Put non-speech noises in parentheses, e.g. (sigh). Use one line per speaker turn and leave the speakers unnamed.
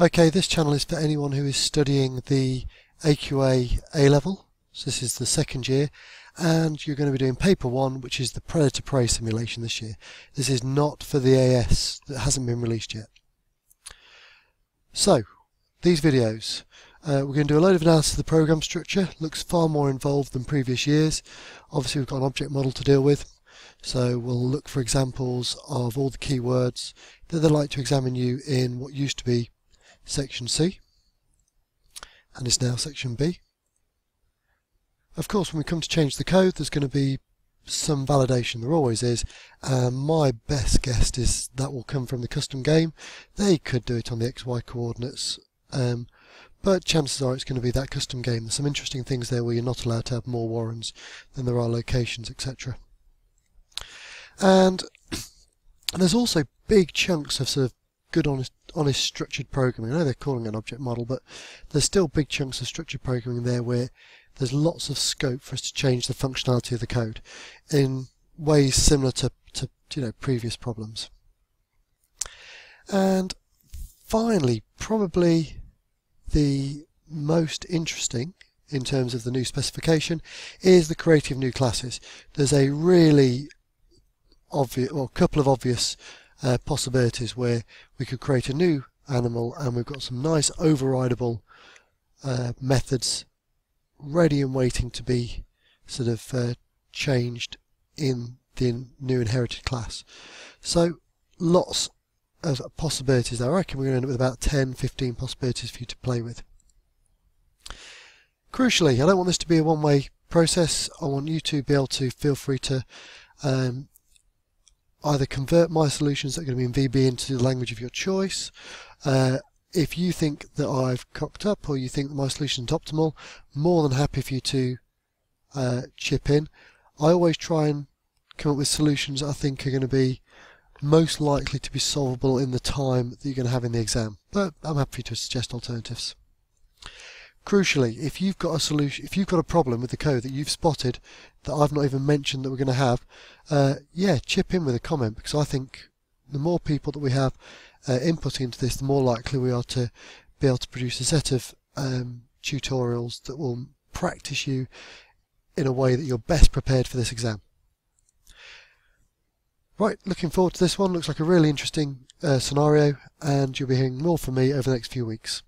Okay, this channel is for anyone who is studying the AQA A-level. So this is the second year and you're going to be doing paper one which is the predator prey simulation this year. This is not for the AS that hasn't been released yet. So these videos uh, we're going to do a load of analysis of the program structure. Looks far more involved than previous years. Obviously we've got an object model to deal with so we'll look for examples of all the keywords that they'd like to examine you in what used to be section C and is now section B. Of course when we come to change the code there's going to be some validation, there always is, and my best guess is that will come from the custom game. They could do it on the XY coordinates, um, but chances are it's going to be that custom game. There's some interesting things there where you're not allowed to have more warrens than there are locations, etc. And (clears throat) there's also big chunks of sort of good, honest, honest structured programming. I know they're calling it an object model, but there's still big chunks of structured programming there where there's lots of scope for us to change the functionality of the code in ways similar to, to you know previous problems. And finally, probably the most interesting in terms of the new specification is the creative new classes. There's a really obvious, or a couple of obvious uh, possibilities where we could create a new animal and we've got some nice overrideable uh, methods ready and waiting to be sort of uh, changed in the new inherited class. So lots of possibilities there. I reckon we're going to end up with about 10, 15 possibilities for you to play with. Crucially, I don't want this to be a one-way process. I want you to be able to feel free to um, either convert my solutions that are going to be in VB into the language of your choice. Uh, if you think that I've cocked up or you think that my solution is optimal, more than happy for you to uh, chip in. I always try and come up with solutions I think are going to be most likely to be solvable in the time that you're going to have in the exam, but I'm happy to suggest alternatives. Crucially, if you've got a solution, if you've got a problem with the code that you've spotted that I've not even mentioned that we're going to have, uh, yeah, chip in with a comment because I think the more people that we have uh, inputting into this, the more likely we are to be able to produce a set of um, tutorials that will practice you in a way that you're best prepared for this exam. Right, looking forward to this one. Looks like a really interesting uh, scenario and you'll be hearing more from me over the next few weeks.